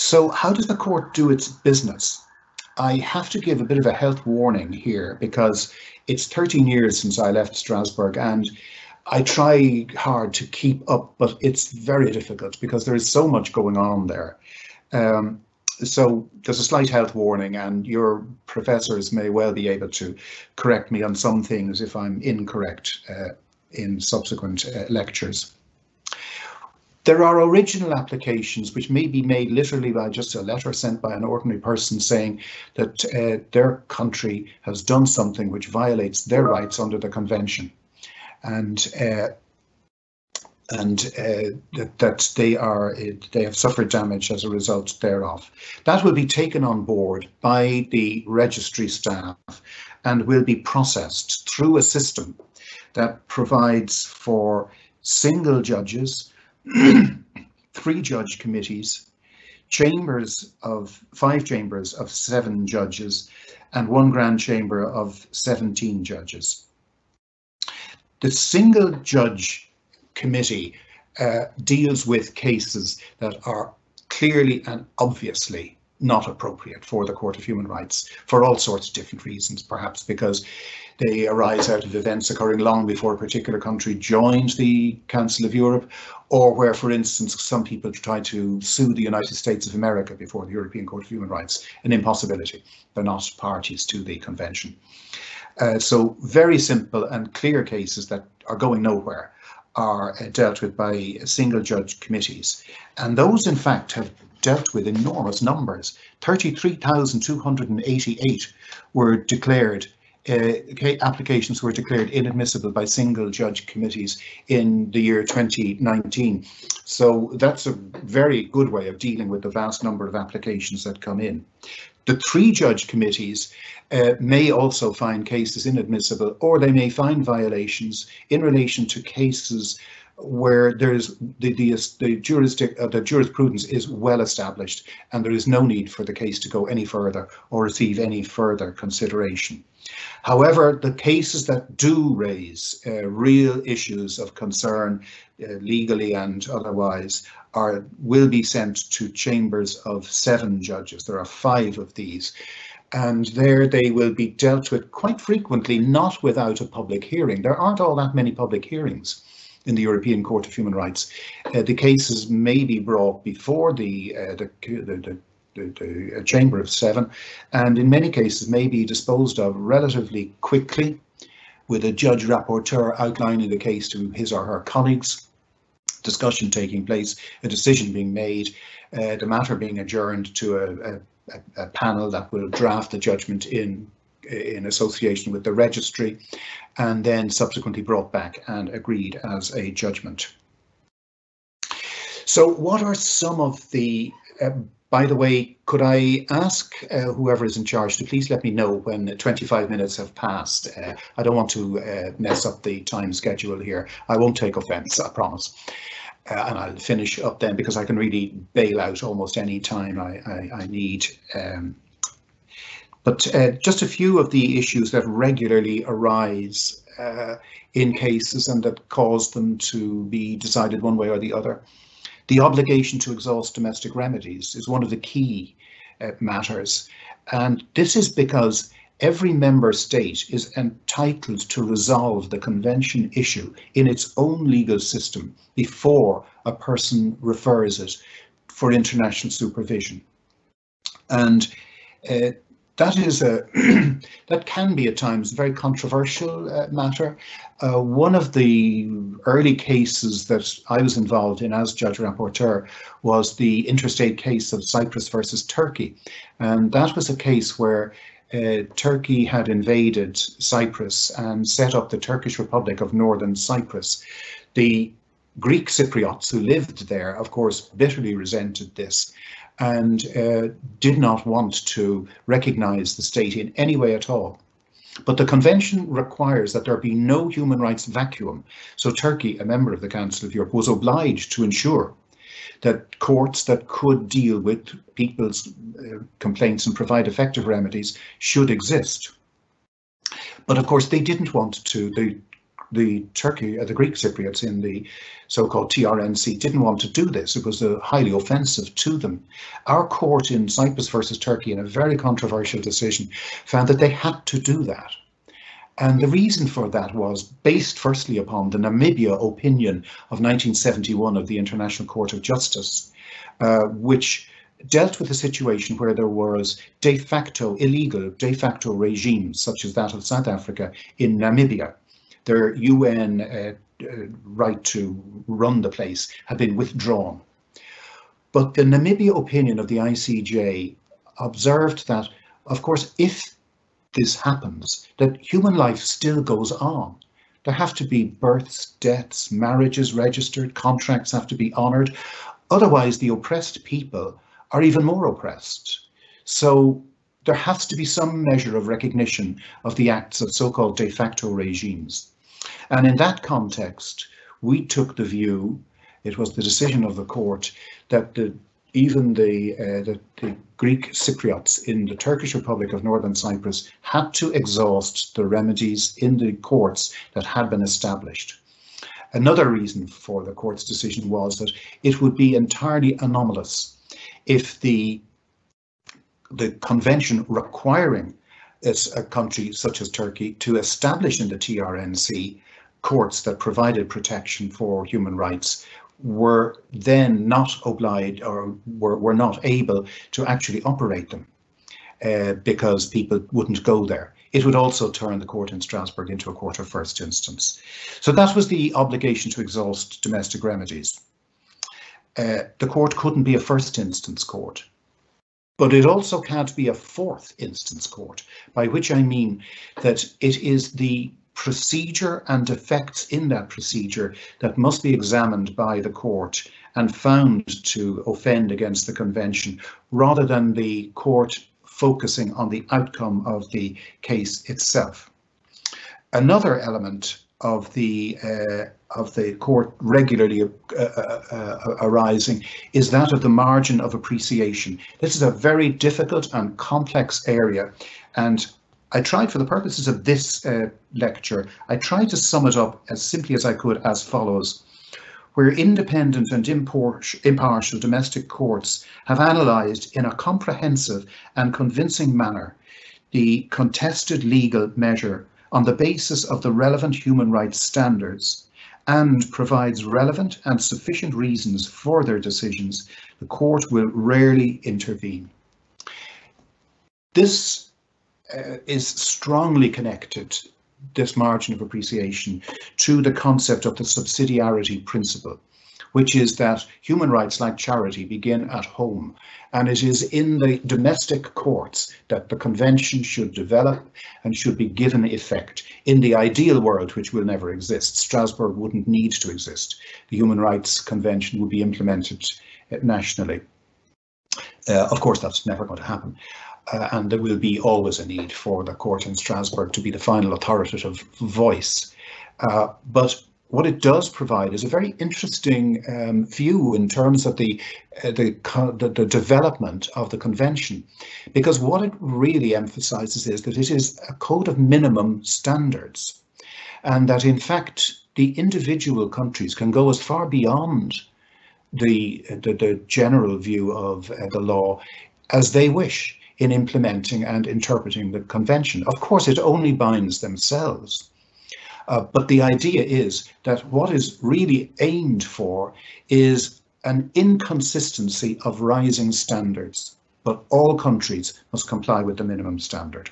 So how does the court do its business? I have to give a bit of a health warning here because it's 13 years since I left Strasbourg and I try hard to keep up, but it's very difficult because there is so much going on there. Um, so there's a slight health warning and your professors may well be able to correct me on some things if I'm incorrect uh, in subsequent uh, lectures. There are original applications which may be made literally by just a letter sent by an ordinary person saying that uh, their country has done something which violates their rights under the convention and uh, and uh, that, that they are they have suffered damage as a result thereof. That will be taken on board by the registry staff and will be processed through a system that provides for single judges three judge committees, chambers of five chambers of seven judges, and one grand chamber of 17 judges. The single judge committee uh, deals with cases that are clearly and obviously not appropriate for the Court of Human Rights for all sorts of different reasons, perhaps because they arise out of events occurring long before a particular country joined the Council of Europe, or where, for instance, some people try to sue the United States of America before the European Court of Human Rights, an impossibility. They're not parties to the convention. Uh, so very simple and clear cases that are going nowhere are uh, dealt with by single judge committees. And those, in fact, have dealt with enormous numbers. 33,288 were declared uh, applications were declared inadmissible by single judge committees in the year 2019. So that's a very good way of dealing with the vast number of applications that come in. The three judge committees uh, may also find cases inadmissible or they may find violations in relation to cases where there's the the, the jurisdic uh, the jurisprudence is well established and there is no need for the case to go any further or receive any further consideration. However, the cases that do raise uh, real issues of concern uh, legally and otherwise are will be sent to chambers of seven judges. There are five of these and there they will be dealt with quite frequently, not without a public hearing. There aren't all that many public hearings in the European Court of Human Rights. Uh, the cases may be brought before the, uh, the, the, the, the Chamber of Seven, and in many cases may be disposed of relatively quickly with a judge rapporteur outlining the case to his or her colleagues, discussion taking place, a decision being made, uh, the matter being adjourned to a, a, a, panel that will draft the judgment in in association with the registry and then subsequently brought back and agreed as a judgment. So what are some of the, uh, by the way, could I ask uh, whoever is in charge to please let me know when 25 minutes have passed. Uh, I don't want to uh, mess up the time schedule here. I won't take offence, I promise. Uh, and I'll finish up then because I can really bail out almost any time I, I, I need. Um, but uh, just a few of the issues that regularly arise uh, in cases and that cause them to be decided one way or the other. The obligation to exhaust domestic remedies is one of the key uh, matters. And this is because every member state is entitled to resolve the convention issue in its own legal system before a person refers it for international supervision. And uh, that is a that can be at times a very controversial uh, matter. Uh, one of the early cases that I was involved in as judge rapporteur was the interstate case of Cyprus versus Turkey, and that was a case where uh, Turkey had invaded Cyprus and set up the Turkish Republic of Northern Cyprus. The Greek Cypriots who lived there, of course, bitterly resented this and uh, did not want to recognize the state in any way at all. But the convention requires that there be no human rights vacuum. So Turkey, a member of the Council of Europe, was obliged to ensure that courts that could deal with people's uh, complaints and provide effective remedies should exist. But of course, they didn't want to, the the Turkey, uh, the Greek Cypriots in the so-called TRNC didn't want to do this. It was uh, highly offensive to them. Our court in Cyprus versus Turkey, in a very controversial decision, found that they had to do that. And the reason for that was based firstly upon the Namibia opinion of 1971 of the International Court of Justice, uh, which dealt with a situation where there was de facto illegal de facto regimes such as that of South Africa in Namibia. Their UN uh, uh, right to run the place had been withdrawn. But the Namibia opinion of the ICJ observed that, of course, if this happens, that human life still goes on. There have to be births, deaths, marriages registered, contracts have to be honoured. Otherwise, the oppressed people are even more oppressed. So there has to be some measure of recognition of the acts of so-called de facto regimes. And in that context, we took the view, it was the decision of the court, that the even the, uh, the, the, Greek Cypriots in the Turkish Republic of Northern Cyprus had to exhaust the remedies in the courts that had been established. Another reason for the court's decision was that it would be entirely anomalous if the, the convention requiring a country such as Turkey to establish in the TRNC courts that provided protection for human rights were then not obliged or were, were not able to actually operate them uh, because people wouldn't go there. It would also turn the court in Strasbourg into a court of first instance. So that was the obligation to exhaust domestic remedies. Uh, the court couldn't be a first instance court, but it also can't be a fourth instance court, by which I mean that it is the procedure and defects in that procedure that must be examined by the court and found to offend against the convention rather than the court focusing on the outcome of the case itself. Another element of the uh, of the court regularly uh, uh, uh, arising is that of the margin of appreciation. This is a very difficult and complex area, and I tried for the purposes of this uh, lecture, I tried to sum it up as simply as I could as follows. Where independent and impartial domestic courts have analysed in a comprehensive and convincing manner the contested legal measure on the basis of the relevant human rights standards and provides relevant and sufficient reasons for their decisions, the court will rarely intervene. This uh, is strongly connected, this margin of appreciation, to the concept of the subsidiarity principle, which is that human rights like charity begin at home. And it is in the domestic courts that the convention should develop and should be given effect. In the ideal world, which will never exist, Strasbourg wouldn't need to exist. The Human Rights Convention would be implemented uh, nationally. Uh, of course, that's never going to happen uh, and there will be always a need for the court in Strasbourg to be the final authoritative voice. Uh, but what it does provide is a very interesting um, view in terms of the, uh, the, the, the development of the convention, because what it really emphasises is that it is a code of minimum standards, and that in fact the individual countries can go as far beyond the the, the general view of uh, the law as they wish in implementing and interpreting the convention. Of course, it only binds themselves. Uh, but the idea is that what is really aimed for is an inconsistency of rising standards, but all countries must comply with the minimum standard.